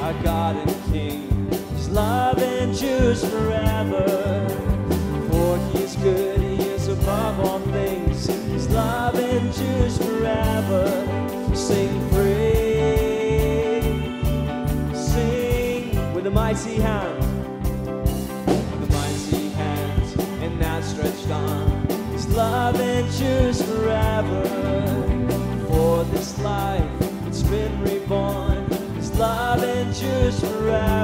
our God and King. His love endures forever. For he is good, he is above all things. His love endures forever. Sing praise. Sing with a mighty hand. With a mighty hand and outstretched arm. His love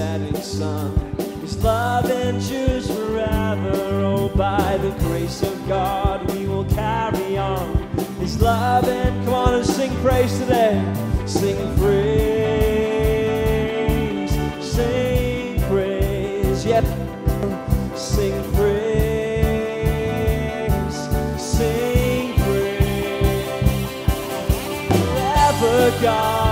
setting sun. His love endures forever. Oh, by the grace of God, we will carry on. His love and come on and sing praise today. Sing praise, sing praise. Yep, sing praise, sing praise. Forever God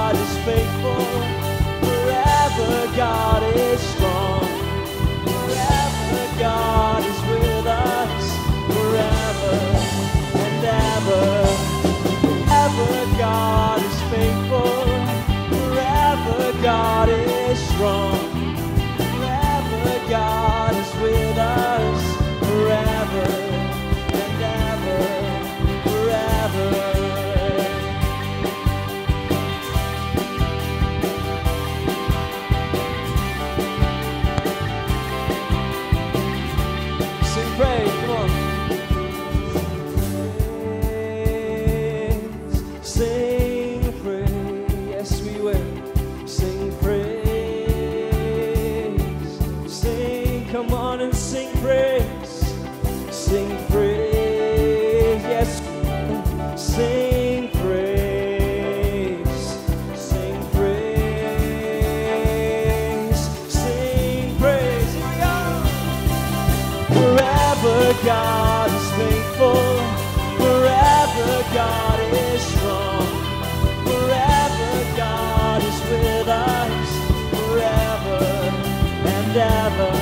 Ever.